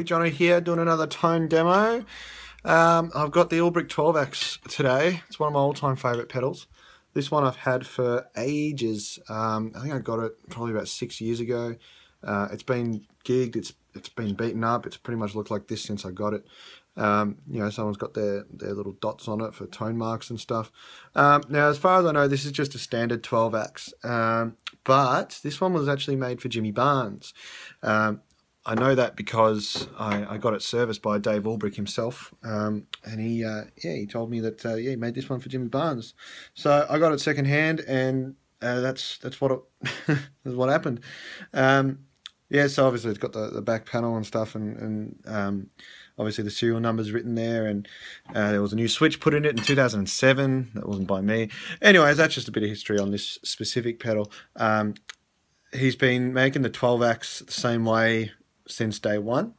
Jono here doing another tone demo. Um, I've got the Ulbrick 12axe today. It's one of my all-time favourite pedals. This one I've had for ages. Um, I think I got it probably about six years ago. Uh, it's been gigged, it's it's been beaten up. It's pretty much looked like this since I got it. Um, you know, someone's got their, their little dots on it for tone marks and stuff. Um, now, as far as I know, this is just a standard 12axe, um, but this one was actually made for Jimmy Barnes. I know that because I, I, got it serviced by Dave Ulbrick himself, um, and he uh, yeah he told me that uh, yeah he made this one for Jimmy Barnes. So I got it secondhand, and uh, that's that's what it, that's what happened. Um, yeah, so obviously it's got the, the back panel and stuff, and, and um, obviously the serial numbers written there, and uh, there was a new switch put in it in 2007. That wasn't by me. Anyways, that's just a bit of history on this specific pedal. Um, he's been making the 12axe the same way since day one.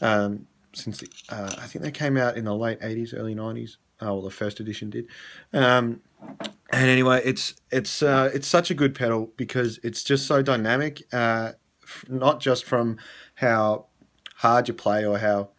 Um, since the, uh, I think they came out in the late 80s, early 90s. Oh, well, the first edition did. Um, and anyway, it's it's uh, it's such a good pedal because it's just so dynamic. Uh, not just from how hard you play or how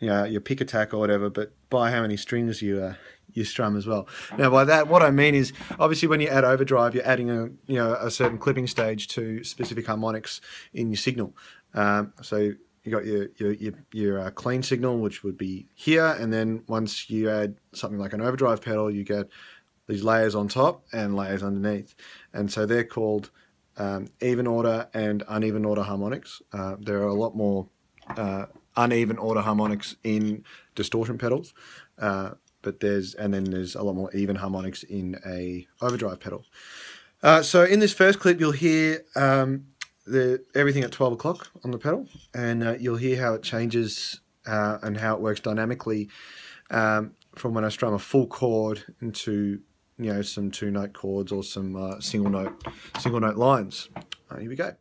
you know your pick attack or whatever, but by how many strings you uh, you strum as well. Now, by that, what I mean is obviously when you add overdrive, you're adding a you know a certain clipping stage to specific harmonics in your signal. Um, so you got your your your, your uh, clean signal, which would be here, and then once you add something like an overdrive pedal, you get these layers on top and layers underneath, and so they're called um, even order and uneven order harmonics. Uh, there are a lot more uh, uneven order harmonics in distortion pedals, uh, but there's and then there's a lot more even harmonics in a overdrive pedal. Uh, so in this first clip, you'll hear um, the everything at 12 o'clock on the pedal, and uh, you'll hear how it changes uh, and how it works dynamically um, from when I strum a full chord into you know some two note chords or some uh, single note single note lines. Uh, here we go.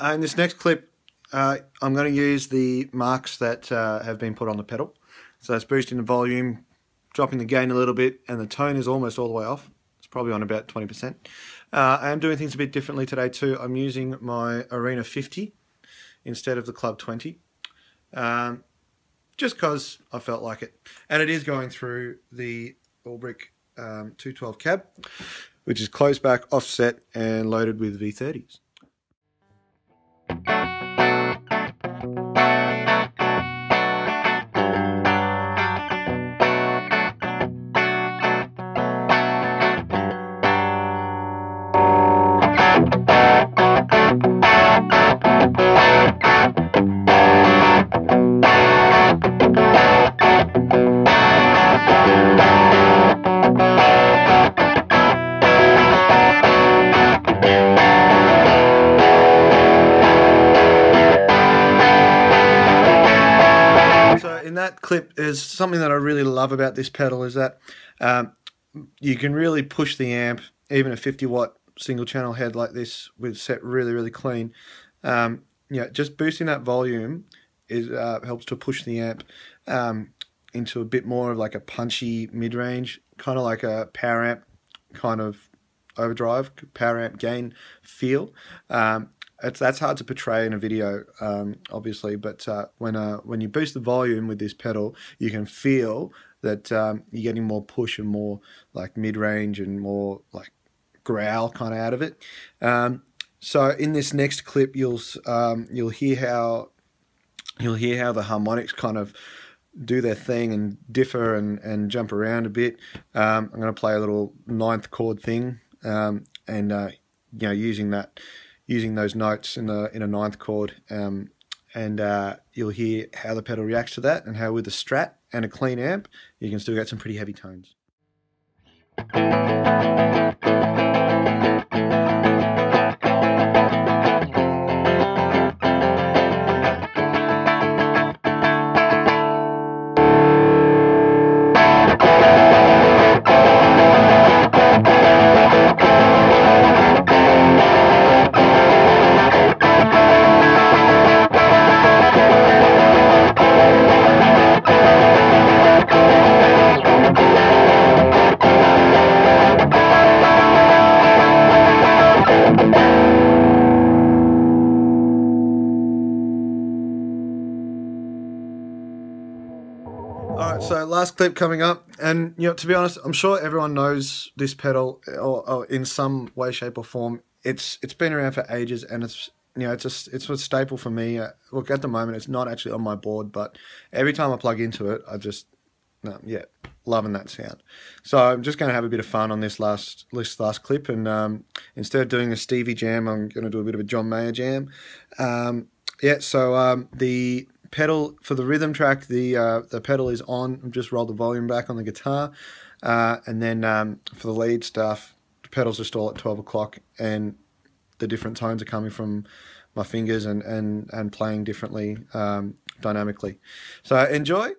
Uh, in this next clip, uh, I'm going to use the marks that uh, have been put on the pedal. So it's boosting the volume, dropping the gain a little bit, and the tone is almost all the way off. It's probably on about 20%. Uh, I am doing things a bit differently today too. I'm using my Arena 50 instead of the Club 20. Um, just because I felt like it. And it is going through the Ulbrick um, 212 cab, which is closed back, offset, and loaded with V30s. That clip is something that I really love about this pedal is that um, you can really push the amp, even a 50 watt single channel head like this with set really, really clean. Um, yeah, just boosting that volume is uh, helps to push the amp um, into a bit more of like a punchy mid range, kind of like a power amp kind of overdrive, power amp gain feel. Um, it's, that's hard to portray in a video, um, obviously, but uh, when uh, when you boost the volume with this pedal, you can feel that um, you're getting more push and more like mid range and more like growl kind of out of it. Um, so in this next clip, you'll um, you'll hear how you'll hear how the harmonics kind of do their thing and differ and, and jump around a bit. Um, I'm going to play a little ninth chord thing um, and uh, you know using that using those notes in a in a ninth chord. Um, and uh, you'll hear how the pedal reacts to that and how with a strat and a clean amp you can still get some pretty heavy tones. So last clip coming up, and you know, to be honest, I'm sure everyone knows this pedal, or, or in some way, shape, or form. It's it's been around for ages, and it's you know, it's a it's a staple for me. Uh, look, at the moment, it's not actually on my board, but every time I plug into it, I just, no, yeah, loving that sound. So I'm just going to have a bit of fun on this last this last clip, and um, instead of doing a Stevie jam, I'm going to do a bit of a John Mayer jam. Um, yeah, so um, the pedal for the rhythm track, the uh, the pedal is on. I've just rolled the volume back on the guitar, uh, and then um, for the lead stuff, the pedals are still at twelve o'clock, and the different tones are coming from my fingers and and and playing differently um, dynamically. So enjoy.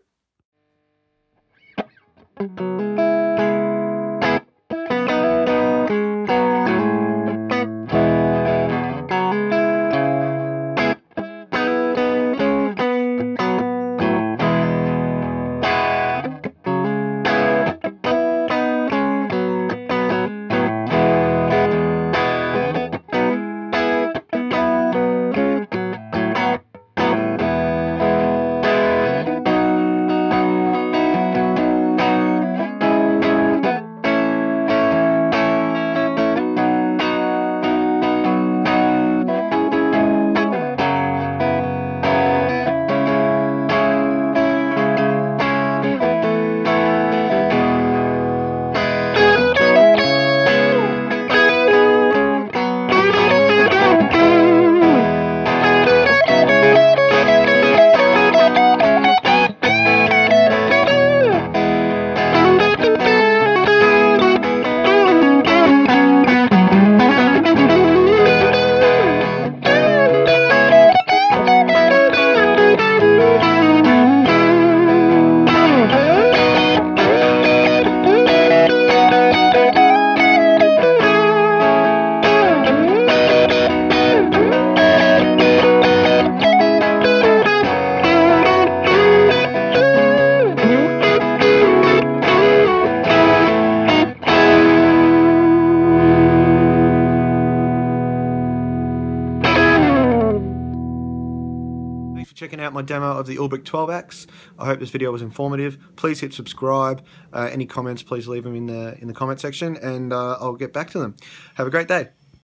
Checking out my demo of the Ulbrick 12axe. I hope this video was informative. Please hit subscribe. Uh, any comments, please leave them in the in the comment section, and uh, I'll get back to them. Have a great day.